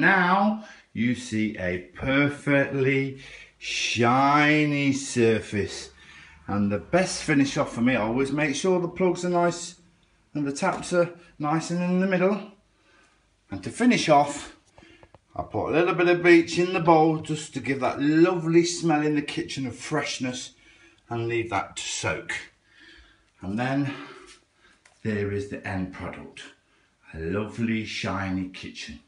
Now you see a perfectly shiny surface. And the best finish off for me, always make sure the plugs are nice and the taps are nice and in the middle. And to finish off, I put a little bit of bleach in the bowl just to give that lovely smell in the kitchen of freshness and leave that to soak. And then there is the end product. A lovely shiny kitchen.